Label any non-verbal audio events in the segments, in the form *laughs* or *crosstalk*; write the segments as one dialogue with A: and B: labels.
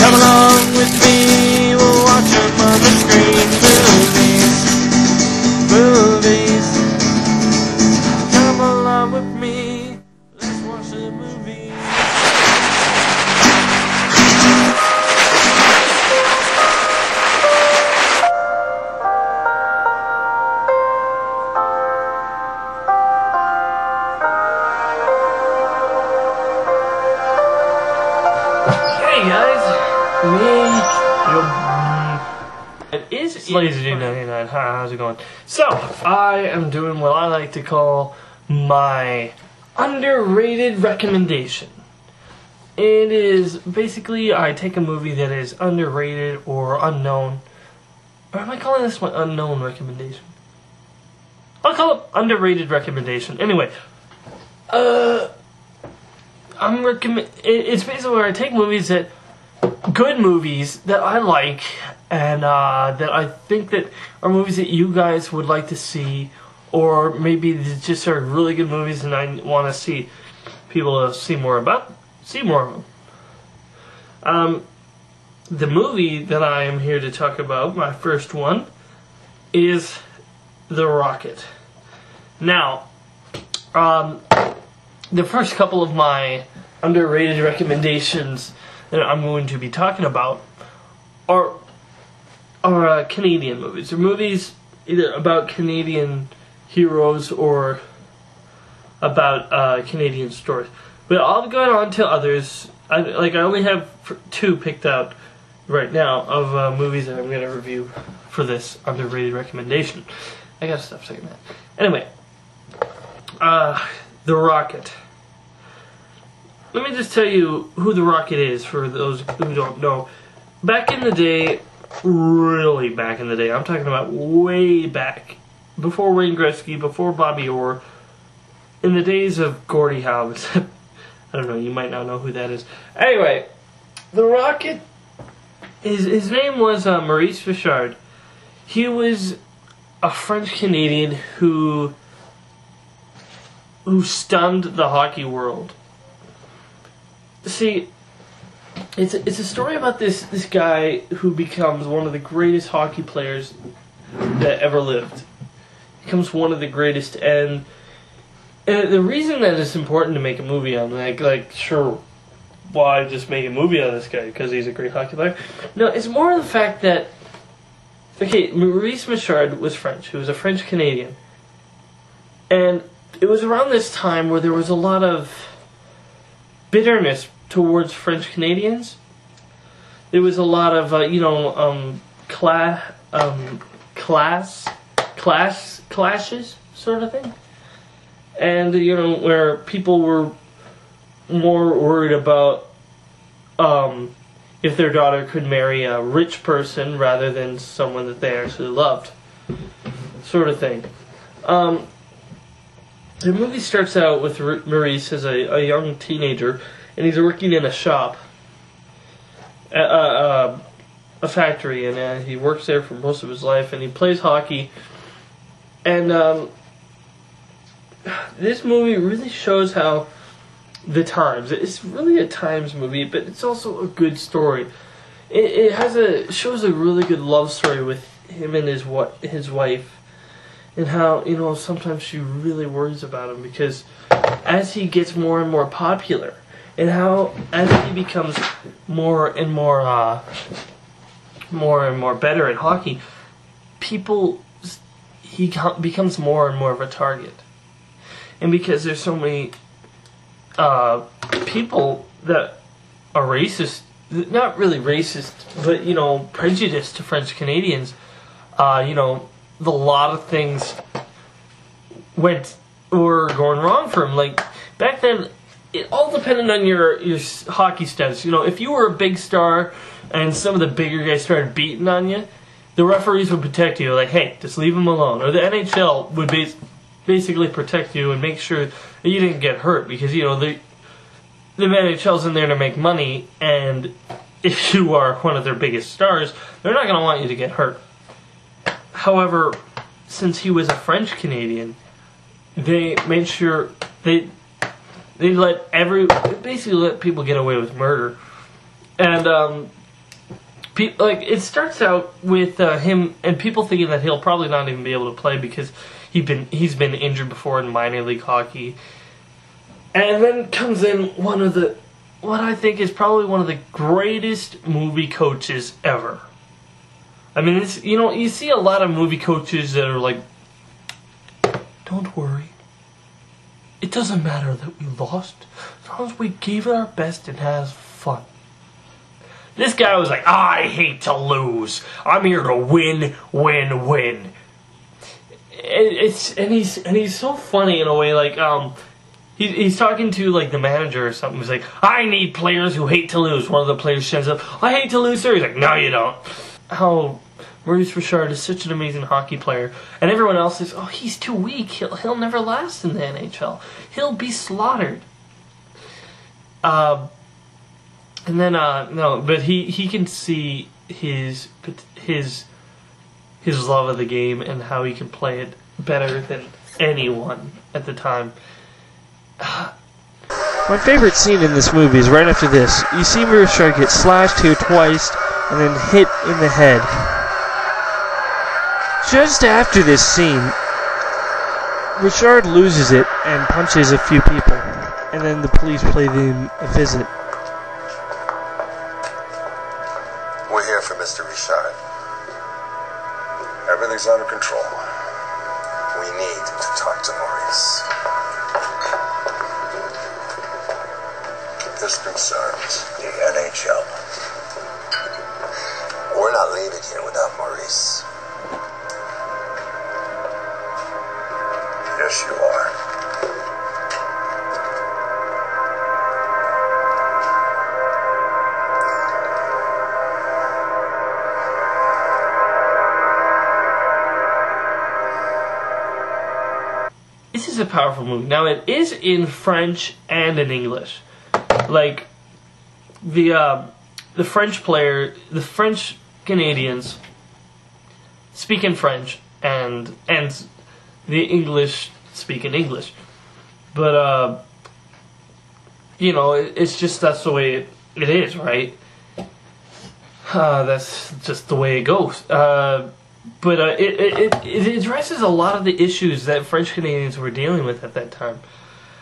A: Come along with me,
B: yo, it is Lazy 99. Hi, how's it going? So, I am doing what I like to call my underrated recommendation. It is basically I take a movie that is underrated or unknown. Or am I calling this my unknown recommendation? I'll call it underrated recommendation. Anyway, uh, I'm recommend. It's basically where I take movies that good movies that I like and uh, that I think that are movies that you guys would like to see, or maybe just are really good movies and I want to see people to see more about, see more of them. Um, the movie that I am here to talk about, my first one, is The Rocket. Now, um, the first couple of my underrated recommendations that I'm going to be talking about are are uh, Canadian movies. They're movies either about Canadian heroes or about uh, Canadian stories. But I'll go on to others. I, like I only have two picked out right now of uh, movies that I'm going to review for this underrated recommendation. I gotta stop saying that. Anyway, uh, The Rocket. Let me just tell you who The Rocket is for those who don't know. Back in the day, really back in the day, I'm talking about way back, before Wayne Gretzky, before Bobby Orr, in the days of Gordie Howe. *laughs* I don't know, you might not know who that is. Anyway, The Rocket, his, his name was uh, Maurice Richard. He was a French Canadian who who stunned the hockey world. See, it's a, it's a story about this this guy who becomes one of the greatest hockey players that ever lived. Becomes one of the greatest, and, and the reason that it's important to make a movie on, like like sure, why just make a movie on this guy because he's a great hockey player? No, it's more of the fact that okay, Maurice Richard was French. He was a French Canadian, and it was around this time where there was a lot of bitterness towards French Canadians. There was a lot of uh, you know um, class um, class class clashes sort of thing, and you know where people were more worried about um, if their daughter could marry a rich person rather than someone that they actually loved, sort of thing. Um, the movie starts out with Maurice as a, a young teenager, and he's working in a shop, a, a, a, factory, and uh, he works there for most of his life, and he plays hockey. And um, this movie really shows how the times. It's really a times movie, but it's also a good story. It, it has a shows a really good love story with him and his what his wife and how you know sometimes she really worries about him because as he gets more and more popular and how as he becomes more and more uh, more and more better at hockey people he becomes more and more of a target and because there's so many uh, people that are racist not really racist but you know prejudiced to french canadians uh, you know a lot of things went were going wrong for him. Like back then, it all depended on your your hockey status. You know, if you were a big star and some of the bigger guys started beating on you, the referees would protect you. Like, hey, just leave him alone. Or the NHL would bas- basically protect you and make sure that you didn't get hurt because you know the the NHL's in there to make money, and if *laughs* you are one of their biggest stars, they're not going to want you to get hurt. However, since he was a French Canadian, they made sure they They let every basically let people get away with murder, and um, pe- like it starts out with uh, him and people thinking that he'll probably not even be able to play because he's been he's been injured before in minor league hockey, and then comes in one of the what I think is probably one of the greatest movie coaches ever. I mean, you know, you see a lot of movie coaches that are like, "Don't worry, it doesn't matter that we lost, as long as we gave it our best and has fun." This guy was like, "I hate to lose. I'm here to win, win, win." It, it's and he's and he's so funny in a way, like um. He's, he's talking to like the manager or something. He's like, "I need players who hate to lose." One of the players shows up, "I hate to lose, sir." He's like, "No, you don't." How Maurice Richard is such an amazing hockey player, and everyone else is, "Oh, he's too weak. He'll he'll never last in the NHL. He'll be slaughtered." Um, and then uh, no, but he he can see his his his love of the game and how he can play it better than anyone at the time.
C: My favorite scene in this movie is right after this. You see Maurice Richard get slashed here twice and then hit in the head. Just after this scene, Richard loses it and punches a few people, and then the police pay them a visit.
D: We're here for Mr. Richard. Everything's under control. We need to talk to Maurice. This concerns the NHL. We're not leaving here without Maurice.
B: This is a powerful movie. Now it is in French and in English. Like the uh, the French player, the French Canadians speak in French, and and the English speak in English. But uh, you know, it, it's just that's the way it, it is, right? Uh, that's just the way it goes. Uh, but uh, it, it, it, addresses a lot of the issues that French Canadians were dealing with at that time.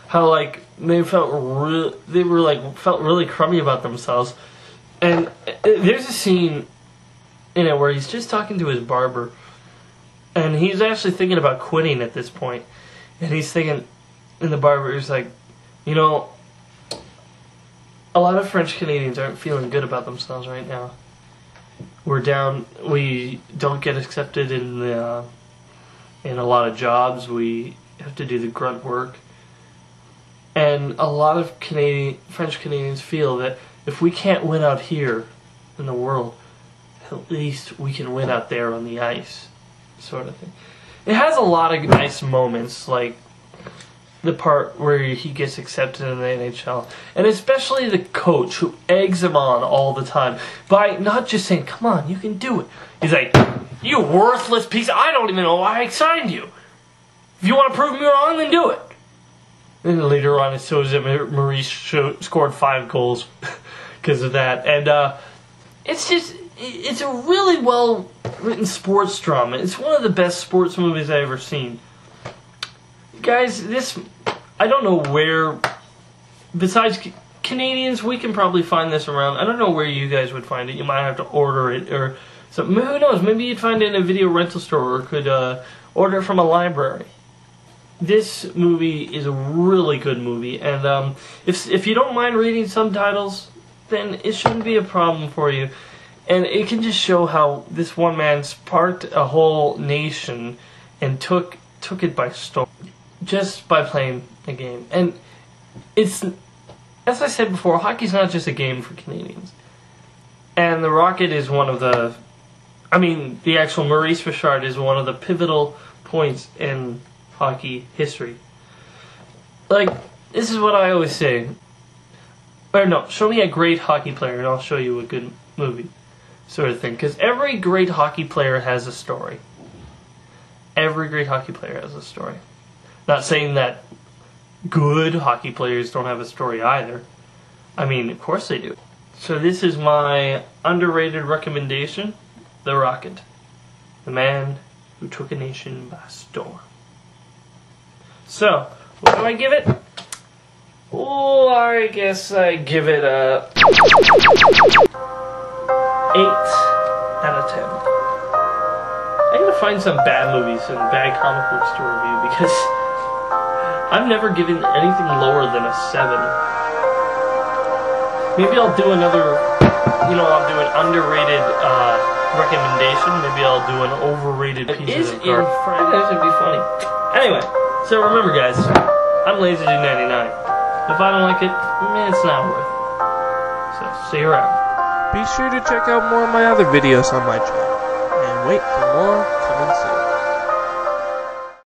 B: How like they felt re- they were like felt really crummy about themselves, and uh, there's a scene in it where he's just talking to his barber, and he's actually thinking about quitting at this point, and he's thinking, and the barber is like, you know, a lot of French Canadians aren't feeling good about themselves right now we're down. We don't get accepted in the uh, in a lot of jobs. We have to do the grunt work, and a lot of Canadian French Canadians feel that if we can't win out here in the world, at least we can win out there on the ice, sort of thing. It has a lot of nice moments, like the part where he gets accepted in the NHL, and especially the coach who eggs him on all the time by not just saying, "Come on, you can do it." He's like, "You worthless piece! I don't even know why I signed you. If you want to prove me wrong, then do it." And later on, it shows that Maurice scored five goals *laughs* because of that, and uh, it's just it's a really well written sports drama. It's one of the best sports movies I've ever seen guys, this I don't know where. Besides Canadians, we can probably find this around. I don't know where you guys would find it. You might have to order it or something. Who knows? Maybe you'd find it in a video rental store or could uh, order it from a library. This movie is a really good movie, and um, if if you don't mind reading subtitles, then it shouldn't be a problem for you. And it can just show how this one man sparked a whole nation and took took it by storm just by playing the game. And it's, as I said before, hockey's not just a game for Canadians. And the Rocket is one of the, I mean, the actual Maurice Richard is one of the pivotal points in hockey history. Like, this is what I always say. Or no, show me a great hockey player and I'll show you a good movie. Sort of thing. Because every great hockey player has a story. Every great hockey player has a story. Not saying that good hockey players don't have a story either. I mean, of course they do. So this is my underrated recommendation: The Rocket, the man who took a nation by storm. So, what do I give it? Oh, I guess I give it a eight out of ten. I gotta find some bad movies and bad comic books to review because *laughs* I've never given anything lower than a seven. Maybe I'll do another, you know, I'll do an underrated uh, recommendation. Maybe I'll do an overrated piece
A: is
B: of
A: in
B: garbage. That would be funny. Anyway, so remember, guys, I'm LazyD99. If I don't like it, man, it's not worth it. So, see you around.
C: Be sure to check out more of my other videos on my channel. And wait for more